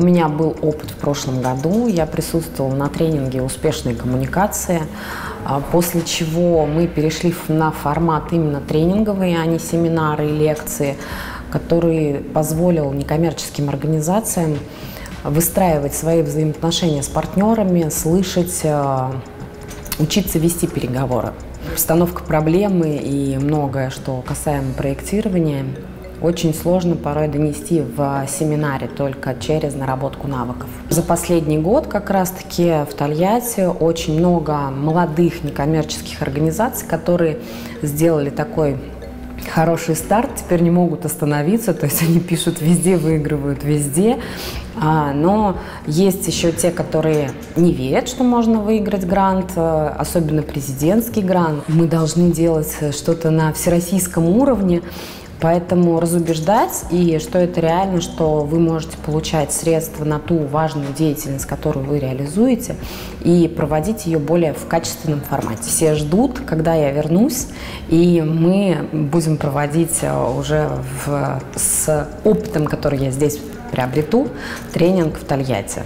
У меня был опыт в прошлом году. Я присутствовала на тренинге «Успешные коммуникации», а, после чего мы перешли на формат именно тренинговый, а не семинары и лекции, который позволил некоммерческим организациям выстраивать свои взаимоотношения с партнерами, слышать, а, учиться вести переговоры. Постановка проблемы и многое, что касаемо проектирования, очень сложно порой донести в семинаре только через наработку навыков. За последний год как раз-таки в Тольятти очень много молодых некоммерческих организаций, которые сделали такой хороший старт, теперь не могут остановиться, то есть они пишут везде, выигрывают везде. А, но есть еще те, которые не верят, что можно выиграть грант, э, особенно президентский грант. Мы должны делать что-то на всероссийском уровне. Поэтому разубеждать и что это реально, что вы можете получать средства на ту важную деятельность, которую вы реализуете, и проводить ее более в качественном формате. Все ждут, когда я вернусь, и мы будем проводить э, уже в, с опытом, который я здесь приобрету, тренинг в Тольятти.